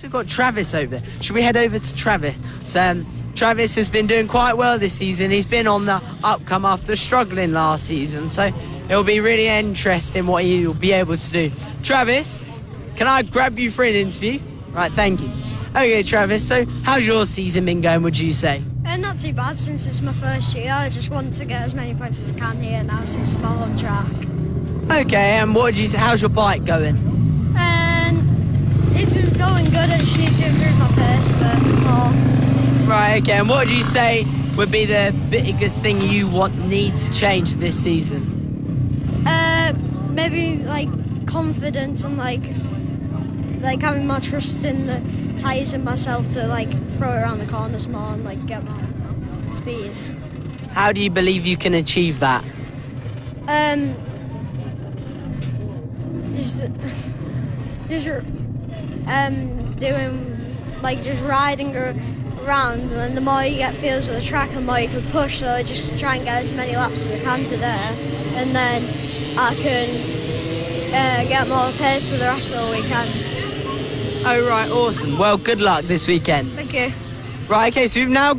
So we've got Travis over there. Should we head over to Travis? So, um, Travis has been doing quite well this season. He's been on the upcome after struggling last season. So it'll be really interesting what he'll be able to do. Travis, can I grab you for an interview? Right, thank you. Okay, Travis. So how's your season been going? Would you say? Uh, not too bad since it's my first year. I just want to get as many points as I can here now since I'm on track. Okay, and what would you say? How's your bike going? And it's going good. I just need to improve my pace a bit more. Right. Okay, and what would you say would be the biggest thing you want need to change this season? Uh, maybe like confidence and like like having more trust in the tyres and myself to like throw around the corners more and like get more speed. How do you believe you can achieve that? Um, just just um doing like just riding around, and the more you get feels of the track, the more you can push. So I just try and get as many laps as I can today, and then I can uh, get more pace for the rest of the weekend. Oh right, awesome. Well, good luck this weekend. Thank you. Right. Okay, so we've now